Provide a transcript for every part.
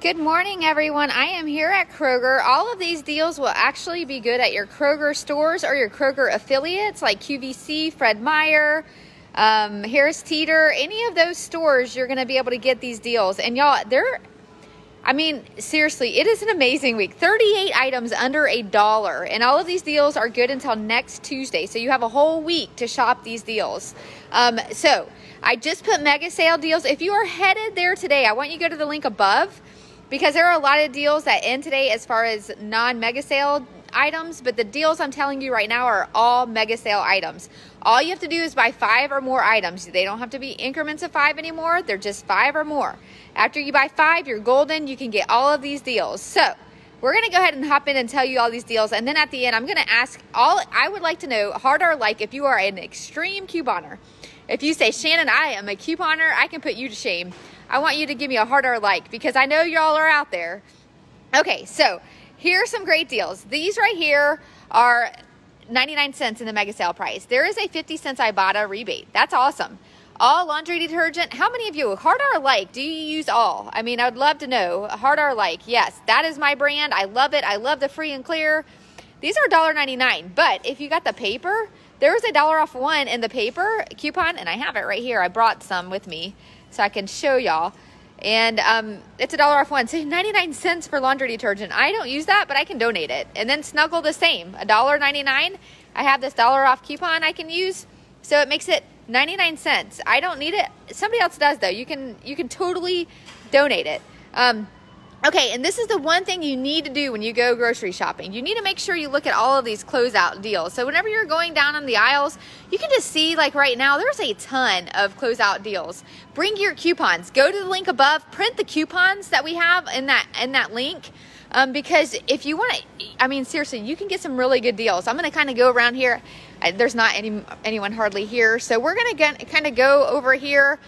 Good morning, everyone. I am here at Kroger. All of these deals will actually be good at your Kroger stores or your Kroger affiliates like QFC, Fred Meyer, um, Harris Teeter. Any of those stores, you're going to be able to get these deals. And y'all, they're I mean, seriously, it is an amazing week. 38 items under a dollar. And all of these deals are good until next Tuesday. So you have a whole week to shop these deals. Um, so I just put mega sale deals. If you are headed there today, I want you to go to the link above because there are a lot of deals that end today as far as non mega sale items, but the deals I'm telling you right now are all mega sale items. All you have to do is buy five or more items. They don't have to be increments of five anymore, they're just five or more. After you buy five, you're golden. You can get all of these deals. So, we're going to go ahead and hop in and tell you all these deals. And then at the end, I'm going to ask all, I would like to know, hard or like, if you are an extreme couponer. If you say, Shannon, I am a couponer, I can put you to shame. I want you to give me a hard or like because I know y'all are out there. Okay, so here are some great deals. These right here are 99 cents in the mega sale price. There is a 50 cents Ibotta rebate. That's awesome. All laundry detergent. How many of you, hard or like, do you use all? I mean, I would love to know. Hard or like, yes, that is my brand. I love it. I love the free and clear. These are $1.99, but if you got the paper, there was a dollar off one in the paper coupon, and I have it right here. I brought some with me so I can show y'all and um, it's a dollar off one. So 99 cents for laundry detergent. I don't use that, but I can donate it. And then Snuggle the same, a dollar 99. I have this dollar off coupon I can use, so it makes it 99 cents. I don't need it. Somebody else does though. You can you can totally donate it. Um, Okay, and this is the one thing you need to do when you go grocery shopping. You need to make sure you look at all of these closeout deals. So whenever you're going down on the aisles, you can just see like right now there's a ton of closeout deals. Bring your coupons. Go to the link above, print the coupons that we have in that in that link. Um, because if you want to, I mean, seriously, you can get some really good deals. I'm going to kind of go around here. There's not any anyone hardly here, so we're going to kind of go over here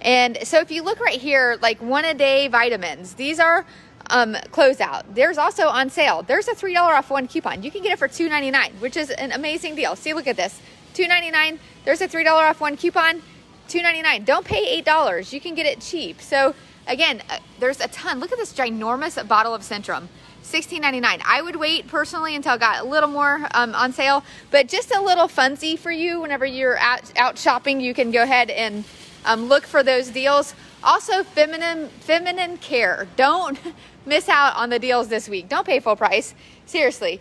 and so if you look right here, like one a day vitamins, these are um, closeout. There's also on sale. There's a $3 off one coupon. You can get it for $2.99, which is an amazing deal. See, look at this. $2.99. There's a $3 off one coupon. $2.99. Don't pay $8. You can get it cheap. So again, uh, there's a ton. Look at this ginormous bottle of Centrum. $16.99. I would wait personally until it got a little more um, on sale, but just a little funsy for you whenever you're out, out shopping, you can go ahead and um, look for those deals. Also, feminine feminine care. Don't miss out on the deals this week. Don't pay full price. Seriously,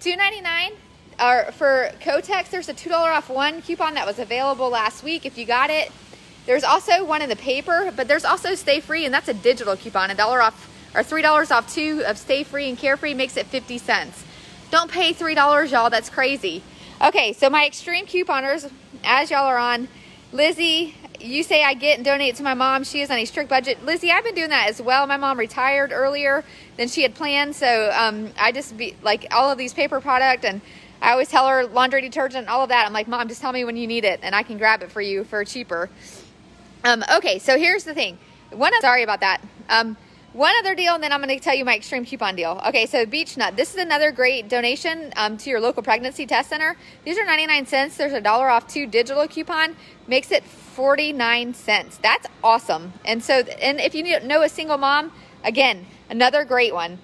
two ninety nine. Or for Kotex, there's a two dollar off one coupon that was available last week. If you got it, there's also one in the paper, but there's also Stay Free, and that's a digital coupon. A dollar off or three dollars off two of Stay Free and Carefree makes it fifty cents. Don't pay three dollars, y'all. That's crazy. Okay, so my extreme couponers, as y'all are on, Lizzie, you say I get and donate to my mom. She is on a strict budget. Lizzie, I've been doing that as well. My mom retired earlier than she had planned, so um, I just be like all of these paper product, and I always tell her laundry detergent, all of that. I'm like, mom, just tell me when you need it, and I can grab it for you for cheaper. Um, okay, so here's the thing. One, sorry about that. Um, one other deal, and then I'm going to tell you my extreme coupon deal. Okay, so Beech Nut. This is another great donation um, to your local pregnancy test center. These are 99 cents. There's a dollar off two digital coupon. Makes it 49 cents. That's awesome. And so, and if you know a single mom, again, another great one.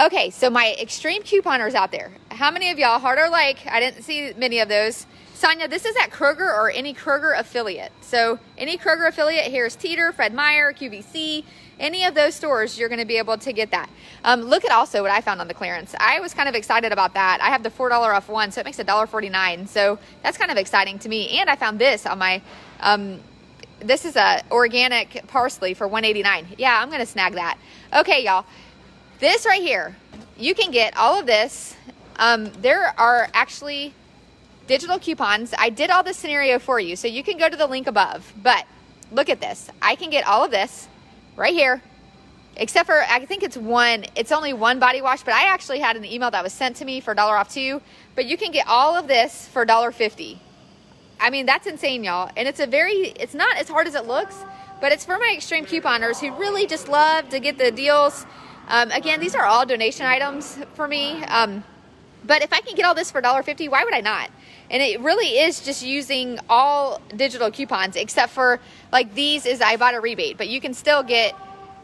Okay, so my extreme couponers out there. How many of y'all, hard or like, I didn't see many of those. Sonia, this is at Kroger or any Kroger affiliate. So any Kroger affiliate, Harris Teeter, Fred Meyer, QFC, any of those stores, you're going to be able to get that. Um, look at also what I found on the clearance. I was kind of excited about that. I have the $4 off one, so it makes $1.49. So that's kind of exciting to me. And I found this on my um, this is a organic parsley for 189. Yeah, I'm gonna snag that. Okay, y'all. This right here, you can get all of this. Um, there are actually digital coupons. I did all this scenario for you, so you can go to the link above. But look at this. I can get all of this right here, except for I think it's one. It's only one body wash, but I actually had an email that was sent to me for a dollar off too. But you can get all of this for $1.50. I mean, that's insane, y'all. And it's a very, it's not as hard as it looks, but it's for my extreme couponers who really just love to get the deals. Um, again, these are all donation items for me. Um, but if I can get all this for $1.50, why would I not? And it really is just using all digital coupons, except for like these is Ibotta rebate, but you can still get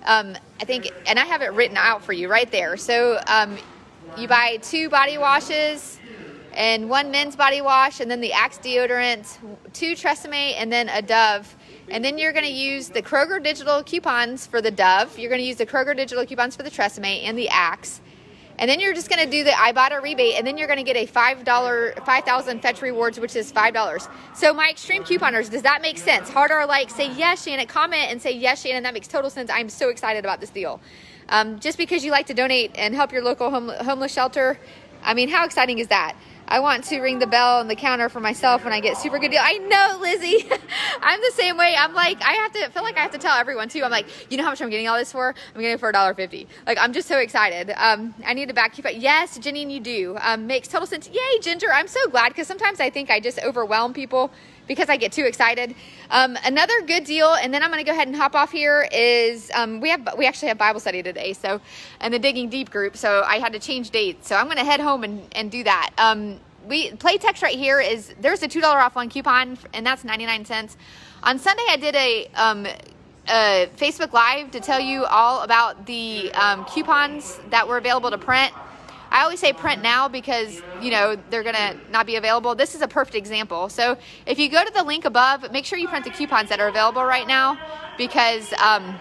um, I think, and I have it written out for you right there. So um, you buy two body washes and one men's body wash, and then the Axe deodorant, two Tresemme, and then a Dove. And then you're going to use the Kroger digital coupons for the Dove. You're going to use the Kroger digital coupons for the Tresemme and the Axe. And then you're just going to do the Ibotta rebate, and then you're going to get a $5, 5000 fetch rewards, which is $5. So, my extreme couponers, does that make sense? Hard or like, say yes, Shannon. Comment and say yes, Shannon. That makes total sense. I'm so excited about this deal. Um, just because you like to donate and help your local home, homeless shelter, I mean, how exciting is that? I want to ring the bell on the counter for myself when I get super good deal. I know, Lizzie. I'm the same way. I'm like, I have to feel like I have to tell everyone too. I'm like, you know how much I'm getting all this for? I'm getting it for $1.50. Like, I'm just so excited. Um, I need to back keep up. Yes, Janine, you do. Um, makes total sense. Yay, Ginger. I'm so glad because sometimes I think I just overwhelm people because I get too excited. Um, another good deal, and then I'm going to go ahead and hop off here. Is um, we have we actually have Bible study today, so and the digging deep group. So I had to change dates, so I'm going to head home and and do that. Um, we Playtex right here is there's a two dollar off one coupon, and that's 99 cents. On Sunday, I did a um, a Facebook Live to tell you all about the um, coupons that were available to print. I always say print now because, you know, they're to not be available. This is a perfect example. So if you go to the link above, make sure you print the coupons that are available right now because um,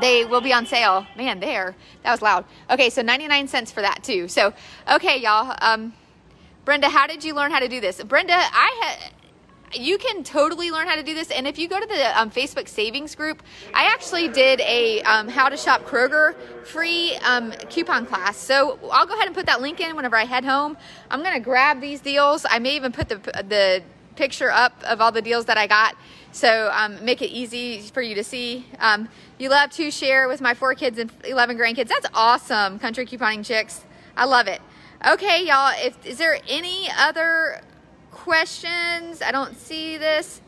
they will be on sale. Man, there. That was loud. Okay, so 99 cents for that too. So, okay, y'all. Um, Brenda, how did you learn how to do this? Brenda, I had you can totally learn how to do this. And if you go to the um, Facebook savings group, I actually did a um, how to shop Kroger free um, coupon class. So I'll go ahead and put that link in whenever I head home. I'm going to grab these deals. I may even put the, the picture up of all the deals that I got. So um, make it easy for you to see. Um, you love to share with my four kids and 11 grandkids. That's awesome, country couponing chicks. I love it. Okay, y'all, if is there any other questions. I don't see this.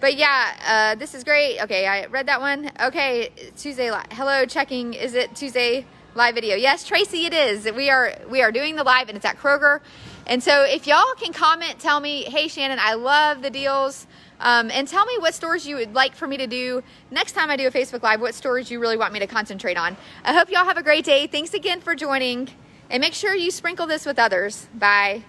But yeah, uh, this is great. Okay, I read that one. Okay, Tuesday live. Hello, checking. Is it Tuesday live video? Yes, Tracy, it is. We are we are doing the live, and it's at Kroger. And so, if y'all can comment, tell me, hey Shannon, I love the deals. Um, and tell me what stores you would like for me to do next time I do a Facebook Live, what stores you really want me to concentrate on. I hope y'all have a great day. Thanks again for joining. And make sure you sprinkle this with others. Bye.